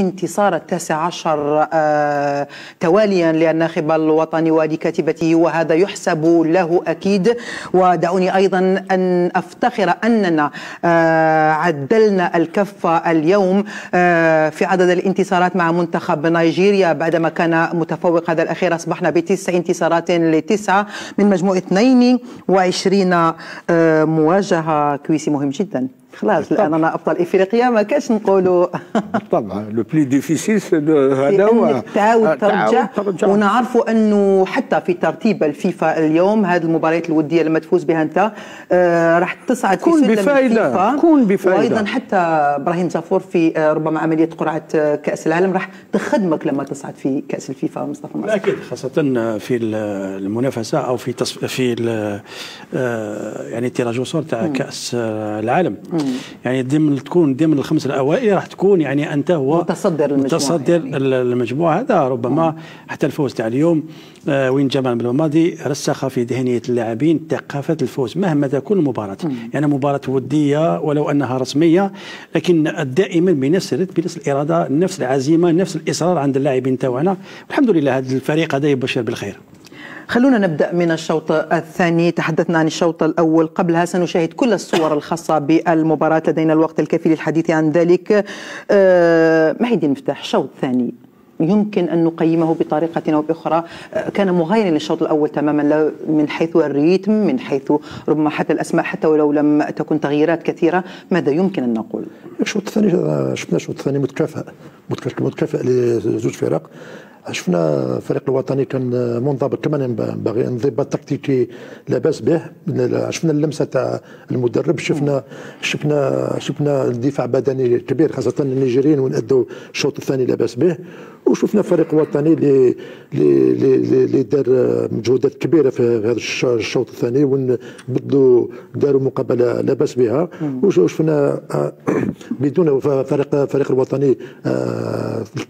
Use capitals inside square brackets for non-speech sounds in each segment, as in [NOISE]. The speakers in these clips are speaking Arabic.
الانتصار التاسع عشر آه، تواليا للناخب الوطني ولكاتبته وهذا يحسب له أكيد. ودعوني أيضا أن أفتخر أننا آه، عدلنا الكفة اليوم آه، في عدد الانتصارات مع منتخب نيجيريا. بعدما كان متفوق هذا الأخير أصبحنا بتسع انتصارات لتسعة من مجموع 22 مواجهة. كويسي مهم جدا. خلاص الان أنا ابطال إفريقيا ما كاش نقولوا. [LAUGHS] طبعا le plus difficile هذا هو. تعاود ترجع, ترجع. ونعرفوا أنه حتى في ترتيب الفيفا اليوم هذه المباريات الودية لما تفوز بها أنت آه راح تصعد في سلم بفائدة الفيفا كون بفائده وأيضا حتى إبراهيم زافور في آه ربما عملية قرعة آه كأس العالم راح تخدمك لما تصعد في كأس الفيفا مصطفى مصر. أكيد خاصة في المنافسة أو في تصف في آه، يعني ال tirage وصول تاع كأس آه، العالم. مم. يعني ضمن تكون ضمن الخمس الأوائل راح تكون يعني أنت هو متصدر المجموعة متصدر يعني. المجموعة هذا ربما حتى الفوز تاع اليوم. آه وين جمال بالماضي رسخ في ذهنية اللاعبين ثقافة الفوز مهما تكون المباراة. مم. يعني مباراة ودية ولو أنها رسمية لكن دائما بنفس الرتم بنفس الإرادة نفس العزيمة نفس الإصرار عند اللاعبين تاعنا. الحمد لله هذا الفريق هذا يبشر بالخير. خلونا نبدأ من الشوط الثاني. تحدثنا عن الشوط الأول. قبلها سنشاهد كل الصور الخاصة بالمباراة. لدينا الوقت الكافي للحديث عن ذلك. أه مهدي مفتاح الشوط الثاني يمكن أن نقيمه بطريقة أو بأخرى. كان مغايرا للشوط الأول تماما من حيث الريتم من حيث ربما حتى الأسماء حتى ولو لم تكن تغييرات كثيرة. ماذا يمكن أن نقول؟ الشوط الثاني شفنا الشوط الثاني متكافئ متكافئ لزوج فرق. شفنا الفريق الوطني كان منضبط كما ينبغي انضباط تكتيكي لا باس به. شفنا اللمسة تاع المدرب شفنا شفنا شفنا الدفاع بدني كبير خاصة النيجيريين وين أدوا الشوط الثاني لا باس به. وشفنا فريق وطني اللي اللي دار مجهودات كبيرة في هذا الشوط الثاني وين بدلوا داروا مقابلة لا باس بها وشفنا آه، بدون فريق فريق الوطني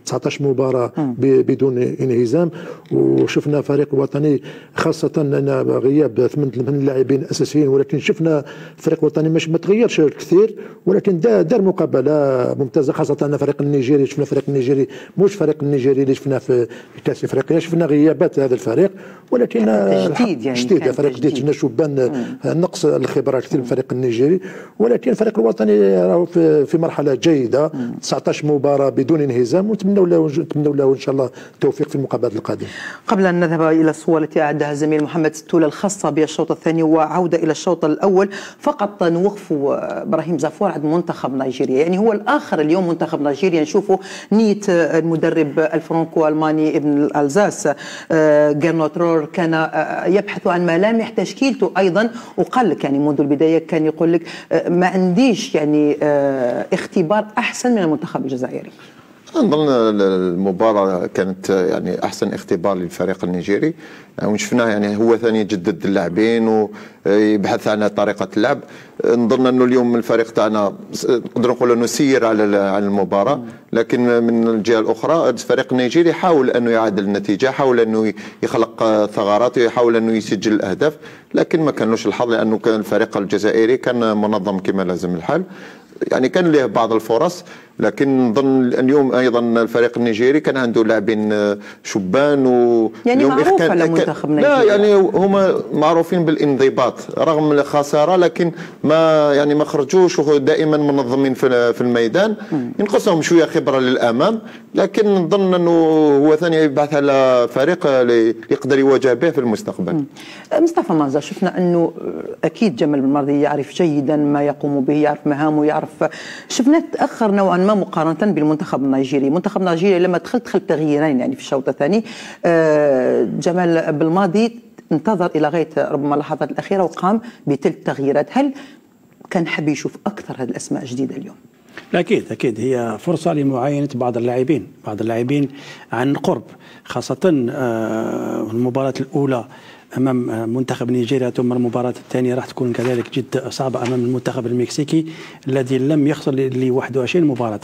19 آه، مباراة بدون انهزام وشفنا فريق الوطني خاصة أن غياب ثمان لاعبين اساسيين ولكن شفنا فريق الوطني مش ما تغيرش كثير ولكن دار مقابلة ممتازة خاصة أن فريق النيجيري شفنا فريق النيجيري مش فريق النيجيري اللي شفناه في كأس افريقيا شفنا غيابات هذا الفريق ولكن تجديد يعني تجديد فريق جديد شفنا شبان نقص الخبرة كثير من الفريق النيجيري ولكن الفريق الوطني راهو في مرحلة جيدة 19 مباراة بدون انهزام ونتمنوا له نتمنوا له إن شاء الله التوفيق في المقابلات القادمة. قبل أن نذهب إلى الصور التي أعدها الزميل محمد ستوله الخاصة بالشوط الثاني وعودة إلى الشوط الأول فقط نوقف إبراهيم زافور عند منتخب نيجيريا. يعني هو الآخر اليوم منتخب نيجيريا. نشوفوا نيه المدرب الفرنكو ألماني ابن الألزاس جيرنوترور كان آه، يبحث عن ملامح تشكيلته أيضا. وقال لك يعني منذ البداية كان يقول لك آه، ما عنديش يعني آه، اختبار أحسن من المنتخب الجزائري. نظن المباراة كانت يعني أحسن اختبار للفريق النيجيري. يعني شفناه يعني هو ثاني يجدد اللاعبين ويبحث عن طريقة اللعب نظن أنه اليوم الفريق تاعنا نقدر نقول أنه سير على المباراة. لكن من الجهة الأخرى الفريق النيجيري حاول أنه يعادل النتيجة حاول أنه يخلق ثغرات ويحاول أنه يسجل الأهداف لكن ما كانوش الحظ لأنه كان الفريق الجزائري كان منظم كما لازم الحال. يعني كان له بعض الفرص لكن نظن اليوم أيضا الفريق النيجيري كان عنده لاعبين شبان و يعني معروف على منتخب لا يعني هما معروفين بالانضباط رغم الخسارة لكن ما يعني ما خرجوش دائما منظمين في الميدان. ينقصهم شوية خبرة للأمام لكن نظن أنه هو ثاني يبحث على فريق يقدر يواجه به في المستقبل. مصطفى مازا شفنا أنه أكيد جمال بن يعرف جيدا ما يقوم به يعرف مهامه يعرف شفنا تأخر نوعا ما مقارنة بالمنتخب النيجيري، منتخب نيجيريا لما دخل دخل تغييرين يعني في الشوط الثاني. آه، جمال بالماضي انتظر إلى غاية ربما اللحظات الأخيرة وقام بتلك التغييرات، هل كان حب يشوف أكثر هذه الأسماء الجديدة اليوم؟ أكيد أكيد. هي فرصة لمعاينة بعض اللاعبين بعض اللاعبين عن قرب خاصة آه، المباراة الأولى أمام منتخب نيجيريا ثم المباراة الثانية راح تكون كذلك جد صعبة أمام المنتخب المكسيكي الذي لم يخسر ل 21 مباراة.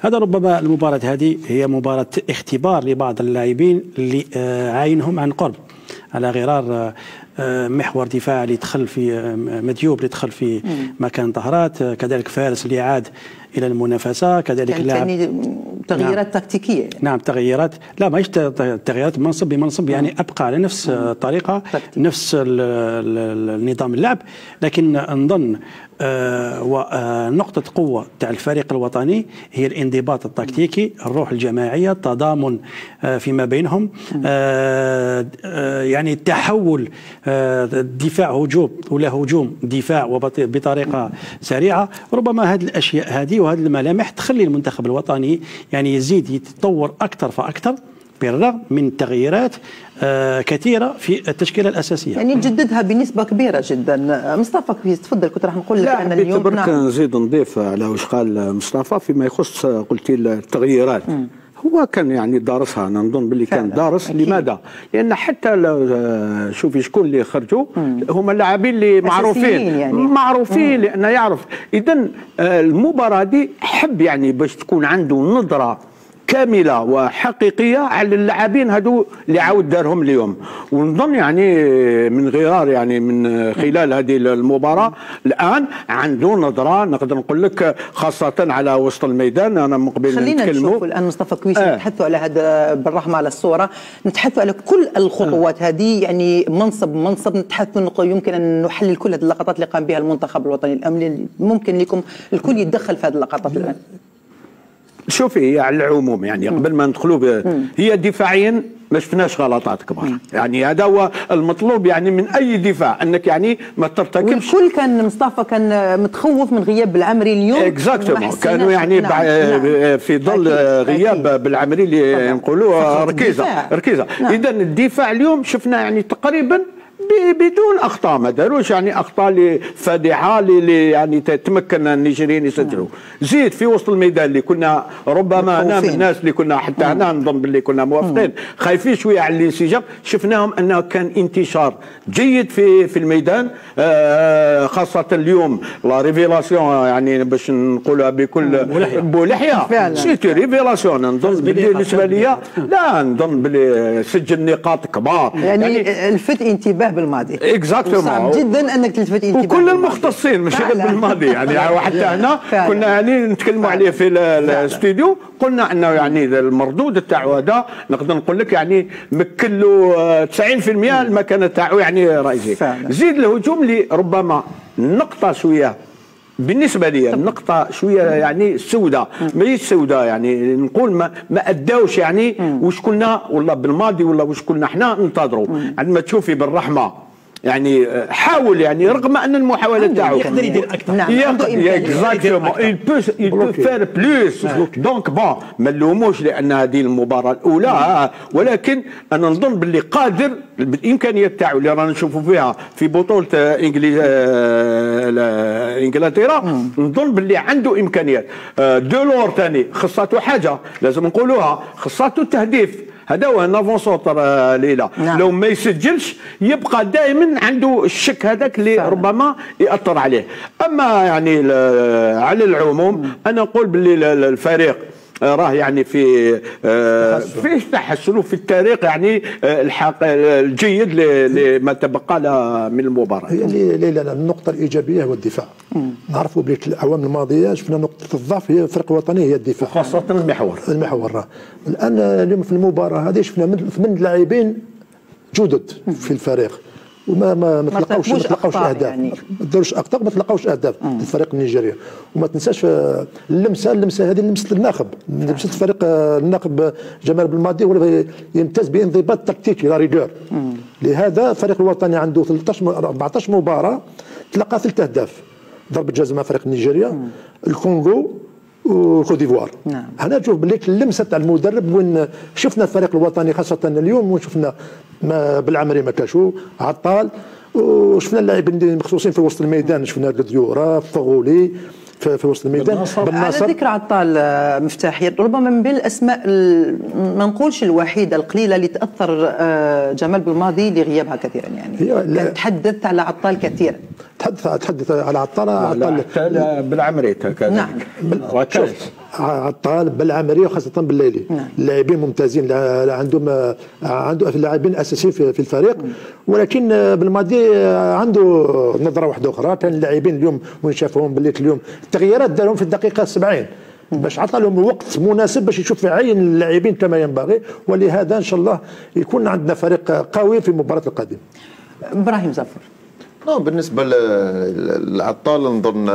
هذا ربما المباراة هذه هي مباراة اختبار لبعض اللاعبين اللي آه، عاينهم عن قرب على غرار آه، محور دفاع اللي دخل في آه، مديوب اللي دخل في مكان طهرات كذلك فارس اللي عاد إلى المنافسة كذلك يعني لاعب تغييرات نعم. تكتيكية يعني. نعم تغييرات. لا ماهيش تغييرات منصب بمنصب يعني أبقى على نفس الطريقة نفس النظام اللعب. لكن نظن آه، ونقطة قوة تاع الفريق الوطني هي الانضباط التكتيكي الروح الجماعية التضامن آه، فيما بينهم آه، يعني التحول دفاع هجوم ولا هجوم دفاع بطريقة سريعة. ربما هذه الأشياء هذه وهذه الملامح تخلي المنتخب الوطني يعني يزيد يتطور أكثر فأكثر بالرغم من تغييرات آه، كثيرة في التشكيلة الأساسية يعني نجددها بنسبة كبيرة جدا مصطفى كويس تفضل كنت راح نقول لك أن اليوم نعم. نزيد نضيف على واش قال مصطفى فيما يخص قلتي التغييرات م. هو كان يعني دارسها أنا نظن باللي كان دارس أكيد. لماذا؟ لأن حتى لو آه، شوفي شكون اللي خرجوا هما اللاعبين اللي معروفين يعني. معروفين. لأنه يعرف اذا آه، المباراة دي حب يعني باش تكون عنده نظرة كاملة وحقيقية على اللاعبين هذو اللي عاود دارهم اليوم. ونظن يعني من غرار يعني من خلال هذه المباراة الآن عنده نظرة نقدر نقول لك خاصة على وسط الميدان. أنا مقبل خلينا نشوف الآن مصطفى كويس آه. نتحدثوا على هذا بالرحمه على الصورة. نتحدثوا على كل الخطوات آه. هذه يعني منصب منصب نتحدثوا يمكن أن نحلل كل هذه اللقطات اللي قام بها المنتخب الوطني الأمني. ممكن لكم الكل يتدخل في هذه اللقطات الآن. شوفي هي على العموم يعني قبل ما ندخلوا هي دفاعيا ما شفناش غلطات كبار. يعني هذا هو المطلوب يعني من أي دفاع أنك يعني ما ترتكبش. والكل كان مصطفى كان متخوف من غياب بالعمري اليوم. اكزاكتومون كانوا يعني نعم. نعم. في ظل غياب أكيد. بالعمري اللي نقولوا ركيزة. ركيزة. نعم. اذا الدفاع اليوم شفنا يعني تقريبا بدون أخطاء ما داروش يعني أخطاء فادحة اللي يعني تمكن النيجيريين يسجلوا. زيد في وسط الميدان اللي كنا ربما أنا من الناس اللي كنا حتى أنا نظن باللي كنا موافقين. خايفين شوية على الانسجام شفناهم أنه كان انتشار جيد في في الميدان. آه، خاصة اليوم la révélation يعني باش نقولها بكل بولحية. c'était révélation نظن بالنسبة لي لا نظن باللي سجل نقاط كبار. يعني, يعني الفت انتباه بالماضي. اكزاكتومون صعب جدا أنك تلفت انتباه وكل المختصين مش غير بالماضي. يعني وحتى هنا كنا يعني نتكلموا عليه في الاستوديو قلنا إنه يعني المردود تاعو هذا نقدر نقول لك يعني مكن له 90% المكانه تاعو يعني رئيسي. زيد الهجوم اللي ربما نقطة شوية بالنسبة لي النقطة شوية يعني سوداء ماهيش سوداء يعني. نقول ما ما أداوش يعني وش كنا والله بلماضي ولا وش كنا إحنا ننتظروا. عندما تشوفي بن رحمة يعني حاول يعني رغم ان المحاوله تاعو يقدر يدير أكثر نعم exactement il peut il peut faire plus donc bon ما نلوموش لأن هذه المباراه الاولى ولكن أنا نظن باللي قادر بالامكانيات تاعو اللي رانا نشوفوا فيها في بطوله انجليز انجلترا نظن باللي عنده امكانيات دولور ثاني خصاته حاجة لازم نقولوها خصاته التهديف هذا هو نافونسوتر ليلى نعم. لو ما يسجلش يبقى دائما عنده الشك هذاك اللي. ربما يأثر عليه أما يعني على العموم أنا نقول باللي الفريق راه يعني في آه، في تحسن وفي التاريخ يعني آه، الحق الجيد لما تبقى له من المباراة. هي لا النقطة الإيجابية هو الدفاع. نعرفوا بلي الاعوام الماضية شفنا نقطة الضعف هي الفرق الوطني هي الدفاع. خاصه المحور. المحور الآن اليوم في المباراة هذه شفنا من لاعبين جدد في الفريق. وما ما ما تلقاوش ما تلقاوش أهداف. يعني. ما داروش أخطاء ما تلقاوش أهداف الفريق النيجيري. وما تنساش اللمسه اللمسة هذه لمسه الناخب. لمسة الفريق آه، الناخب جمال بالماضي هو يمتاز بانضباط تكتيكي لا ريغور. لهذا الفريق الوطني عنده 13 14 مباراة تلقى ثلاث أهداف. ضربة جزاء مع فريق نيجيريا. الكونغو وكوت ديفوار نعم. هنا تشوف باللي اللمسة تاع المدرب وين شفنا الفريق الوطني خاصة اليوم وشفنا ما بلعمري ما كاشو عطال وشفنا اللاعبين مخصوصين في وسط الميدان شفنا قديورة فغولي في, في وسط الميدان بن ناصر على ذكر عطال آه، مفتاحي ربما من بين الأسماء ما نقولش الوحيدة القليلة اللي تأثر آه، جمال بالماضي لغيابها كثيرا يعني. تحدثت على عطال كثيرا. تحدث تحدث على عطال عطال بالعمري نعم. عطال بالعمريه وخاصة بالليلي. نعم. لاعبين ممتازين عندهم عنده لاعبين اساسيين في الفريق. ولكن بالماضي عنده نظرة واحدة أخرى. كان اللاعبين اليوم وين شافوهم باللي اليوم التغييرات دارهم في الدقيقة 70 باش عطى لهم وقت مناسب باش يشوف عين اللاعبين كما ينبغي. ولهذا إن شاء الله يكون عندنا فريق قوي في المباراه القادمة. إبراهيم زفر. بالنسبة للعطال نظن